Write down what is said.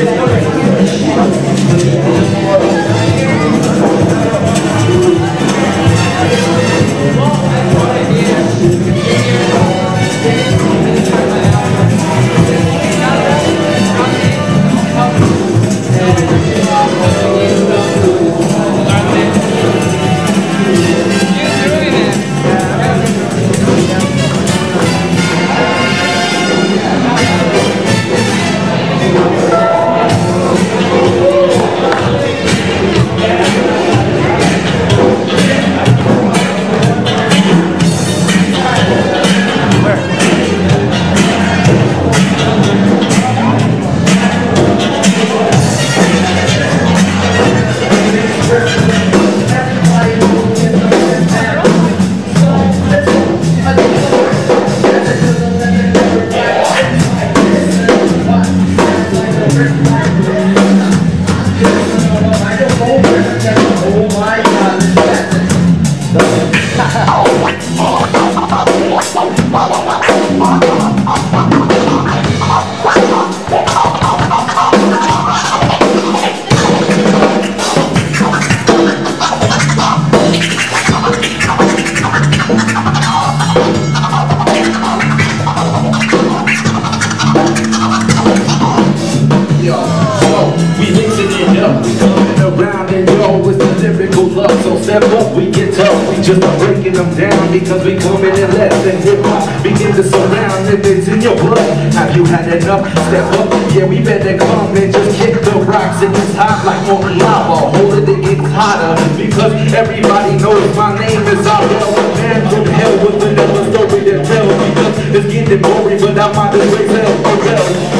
Yo, around and yo, it's the lyrical love. So step up, we get tough, we just are breaking them down because we coming in less than hip hop. Begin to surround if it's in your blood. Have you had enough? Step up, yeah, we better come and just kick the rocks. It gets hot like molten lava, hold it, it gets hotter because everybody knows my name is Ariel. A man from hell with another story to tell because it's getting boring, but I might as well tell.